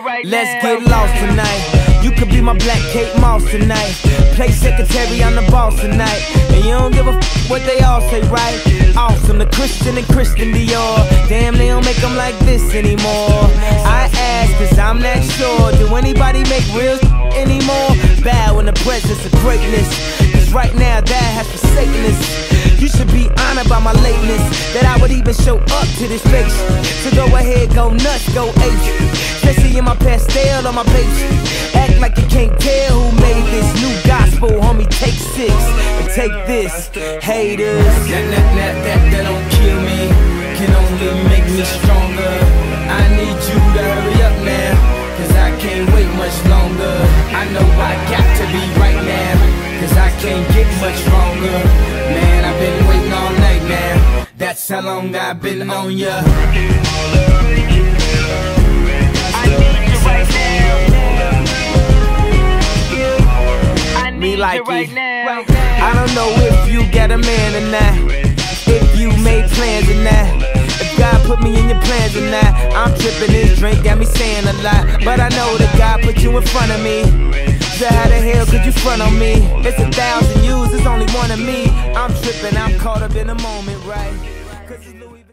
Right Let's now. get lost tonight. You could be my black Kate Moss tonight. Play secretary, I'm the boss tonight. And you don't give a f what they all say, right? Awesome, the Christian and Christian Dior. Damn, they don't make them like this anymore. I ask, cause I'm not sure. Do anybody make real anymore? Bow in the presence of greatness. Cause right now, that has forsaken us. You should be honored by my lateness. That I would even show up to this face. So go ahead, go nuts, go ape. Especially in my Pastelle on my page. Act like you can't tell who made this new gospel, homie. Take six and take this, haters. That, that, that, that don't kill me, can only make me stronger. That's how long I've been on ya. I need you right now. Me like right it. now. I don't know if you got a man or not. If you made plans or not. If God put me in your plans or not. I'm tripping this drink, got me saying a lot. But I know that God put you in front of me. So how the hell could you front on me? It's a thousand yous, it's only one of me. I'm tripping, I'm caught up in the moment, right? Cause it's Louis